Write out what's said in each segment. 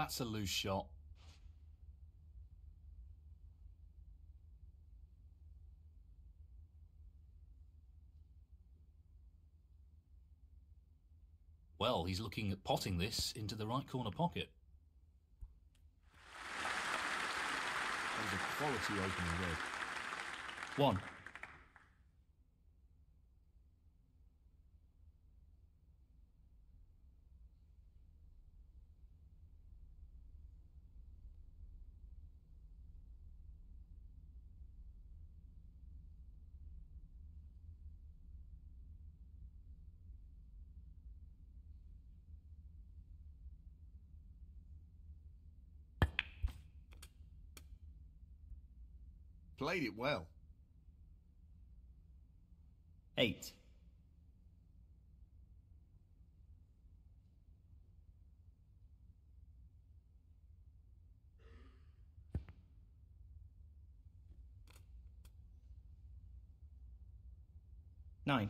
that's a loose shot. Well, he's looking at potting this into the right corner pocket. That was a quality opening. One. Played it well. Eight. Nine.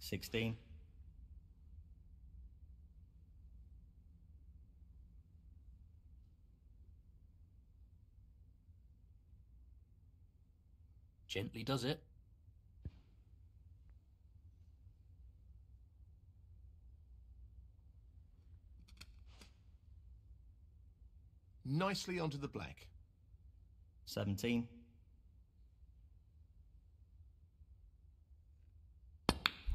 Sixteen. Gently does it. Nicely onto the black. Seventeen.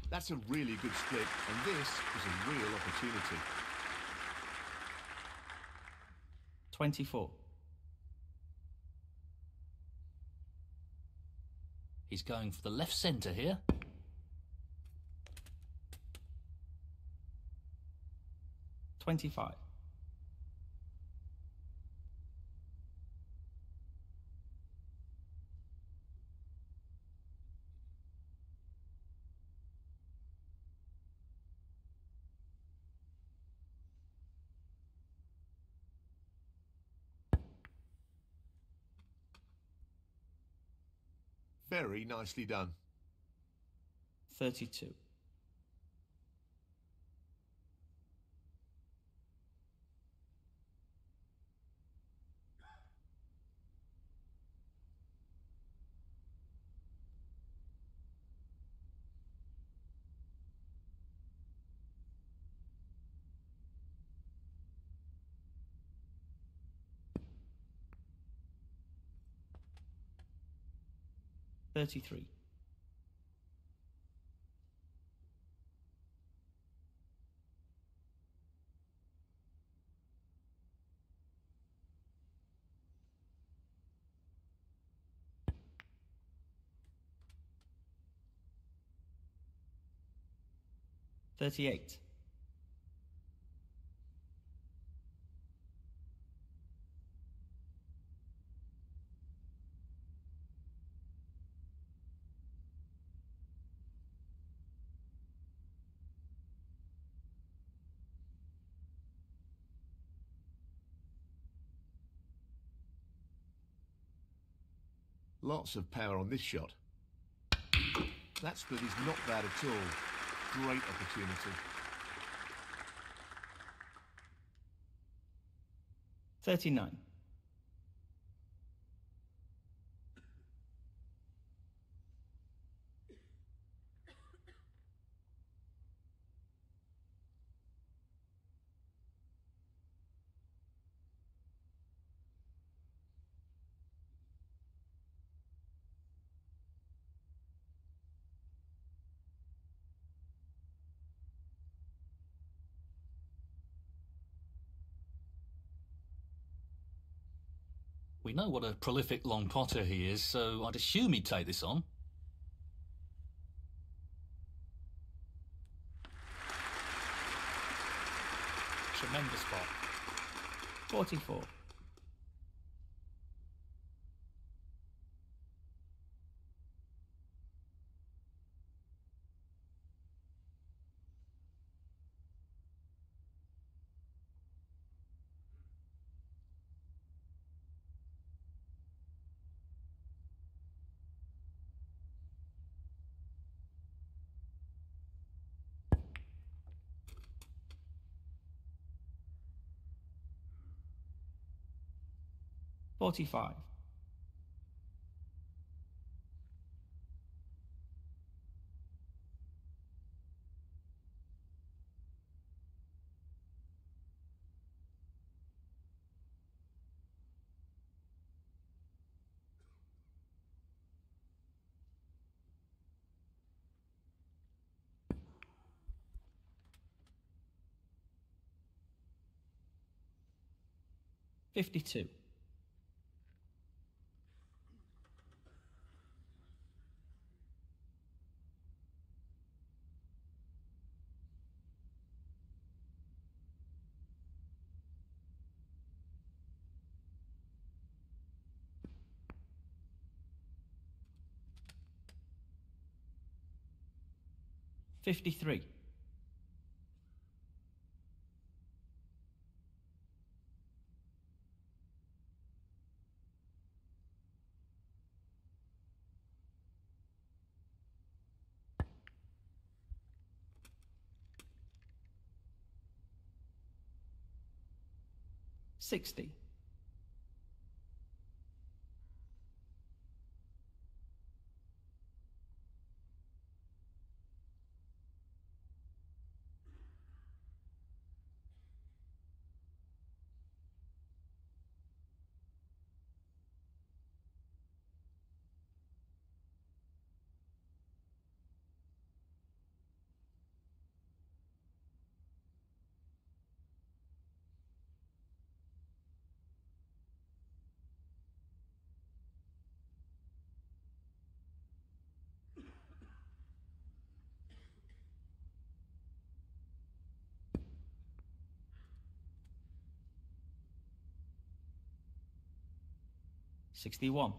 That's a really good split, and this is a real opportunity. Twenty-four. He's going for the left centre here. Twenty-five. Very nicely done. Thirty-two. Thirty-three. Thirty-eight. Lots of power on this shot. That split is not bad at all. Great opportunity. Thirty-nine. We know what a prolific long potter he is, so I'd assume he'd take this on. Tremendous pot. 44. Forty-five. Fifty-two. Fifty-three. Sixty. Sixty-one.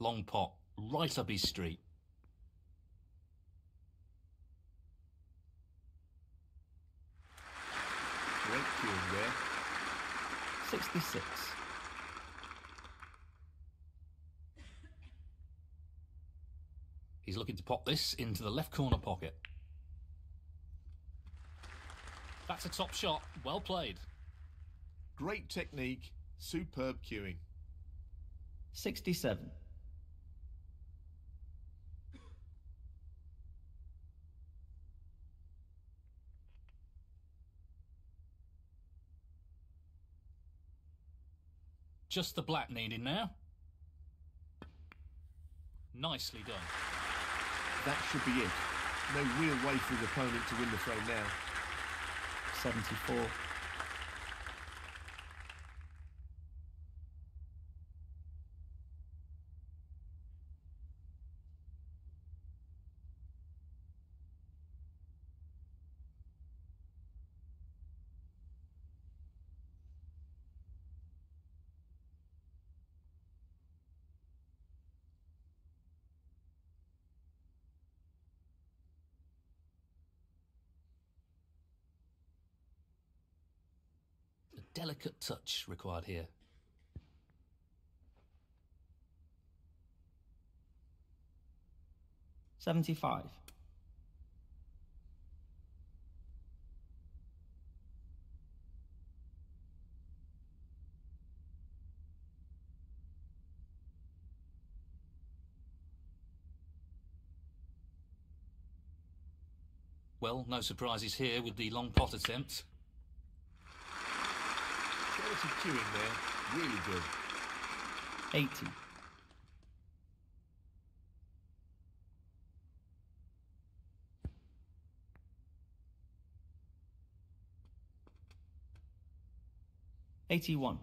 Long pot, right up his street. Great cueing there. Sixty-six. He's looking to pop this into the left corner pocket. That's a top shot. Well played. Great technique, superb cueing. Sixty-seven. Just the black needed now. Nicely done. That should be it. No real way for the opponent to win the throw now. 74. Delicate touch required here. Seventy-five. Well, no surprises here with the long pot attempt. There, really good. 80. Eighty-one.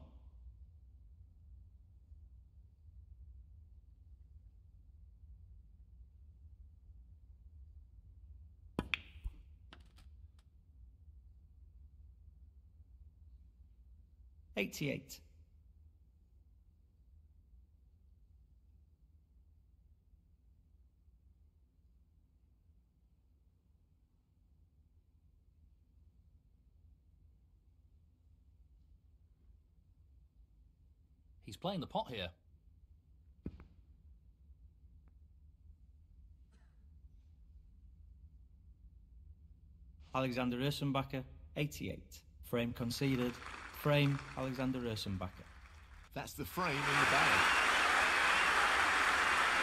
Eighty-eight. He's playing the pot here. Alexander Ursenbacher, 88. Frame conceded. Frame, Alexander Ursenbacher. That's the frame in the bag.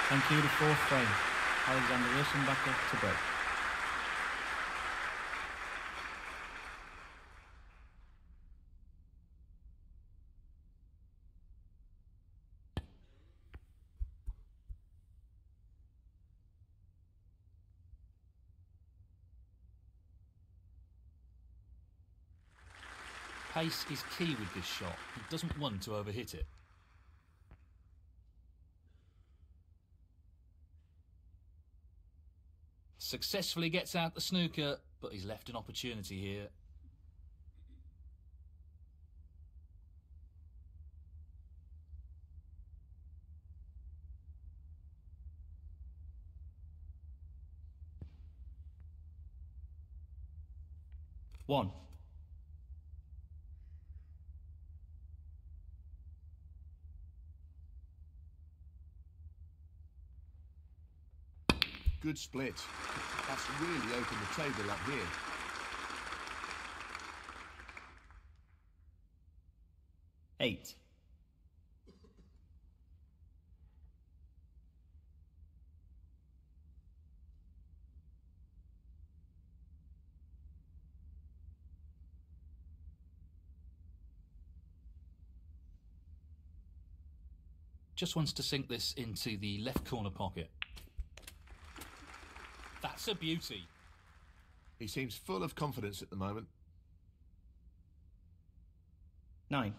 Thank you, the fourth frame. Alexander Ursenbacher to break. Pace is key with this shot. He doesn't want to overhit it. Successfully gets out the snooker, but he's left an opportunity here. One. Good split. That's really opened the table up here. Eight. Just wants to sink this into the left corner pocket. That's a beauty. He seems full of confidence at the moment. Nine.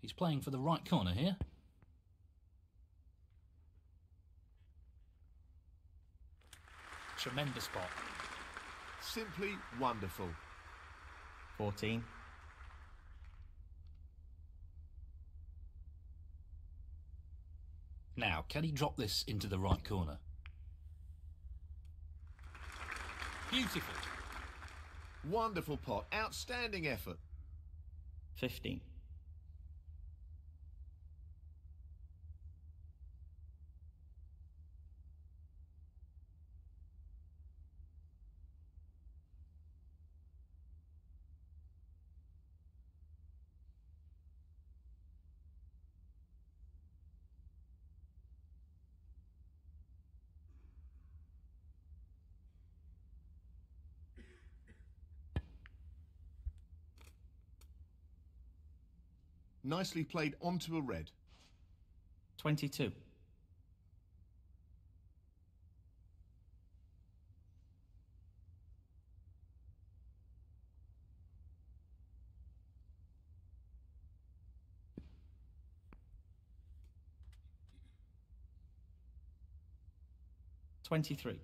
He's playing for the right corner here. Tremendous spot. Simply wonderful. 14. Now, can he drop this into the right corner? Beautiful. Wonderful pot. Outstanding effort. 15. Nicely played onto a red. 22. Twenty-three.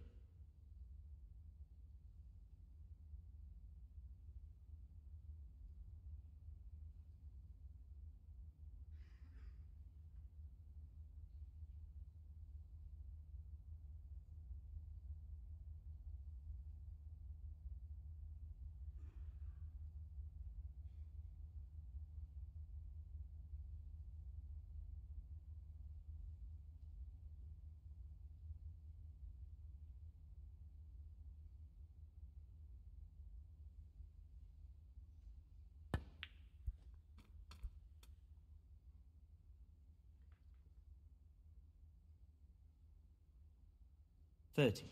30.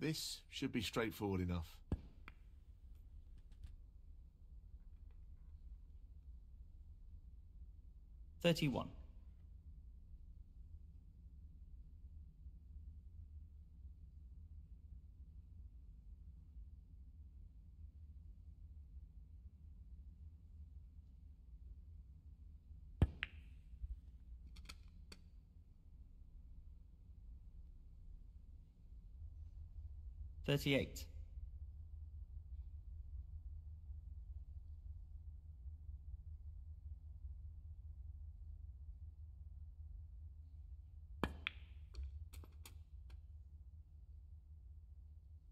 This should be straightforward enough. Thirty-one. Thirty-eight.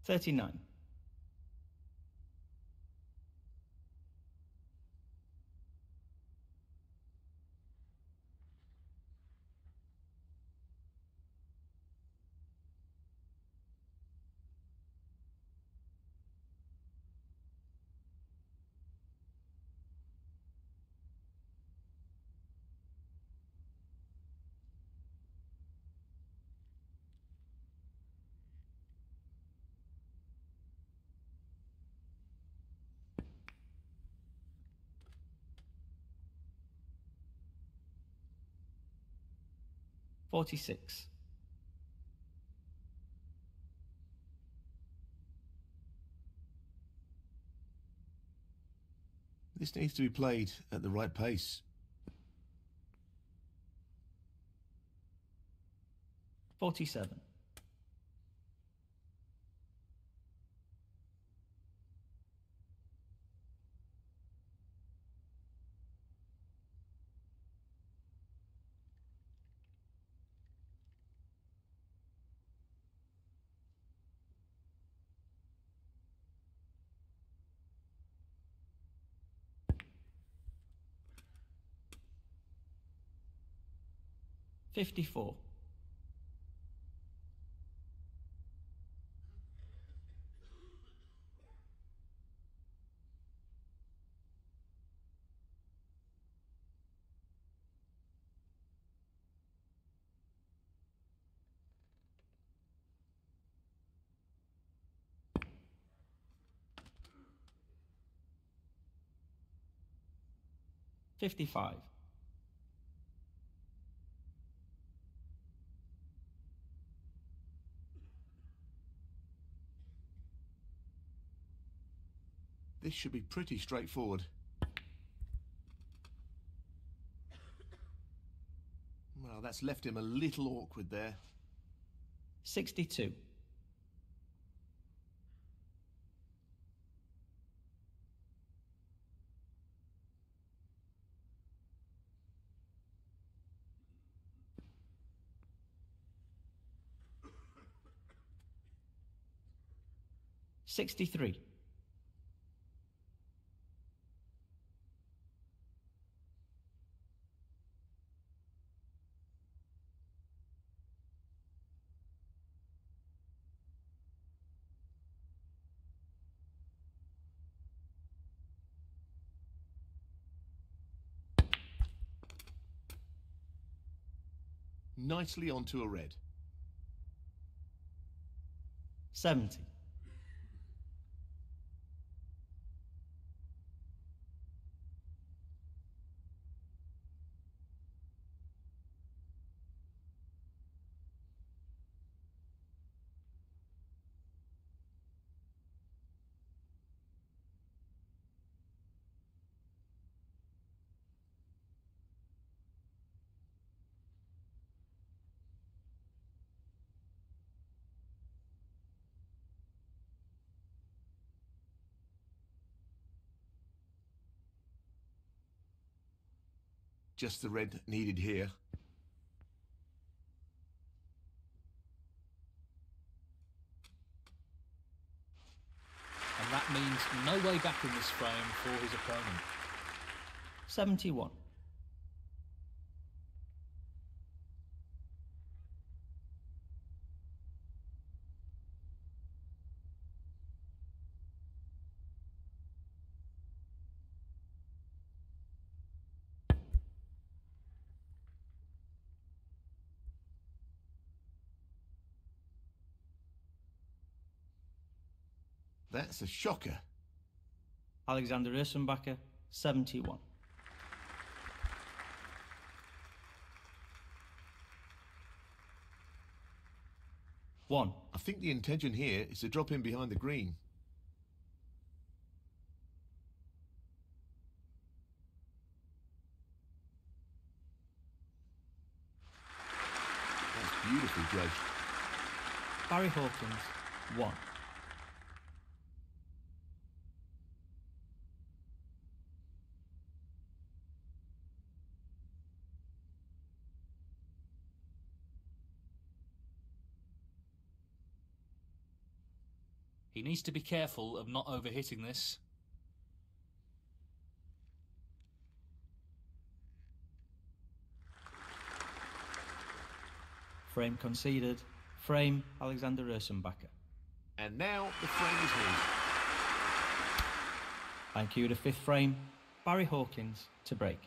Thirty-nine. Forty-six. This needs to be played at the right pace. Forty-seven. Fifty-four. Fifty-five. This should be pretty straightforward. Well, that's left him a little awkward there. Sixty-two. Sixty-three. Nicely onto a red. Seventy. Just the red needed here. And that means no way back in this frame for his opponent. Seventy-one. That's a shocker. Alexander Ursenbacher, 71. One. I think the intention here is to drop in behind the green. That's beautifully judged. Barry Hawkins, 1. Needs to be careful of not overhitting this. Frame conceded. Frame Alexander Ursenbacher. And now the frame is his. Thank you. The fifth frame, Barry Hawkins to break.